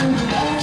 Yeah.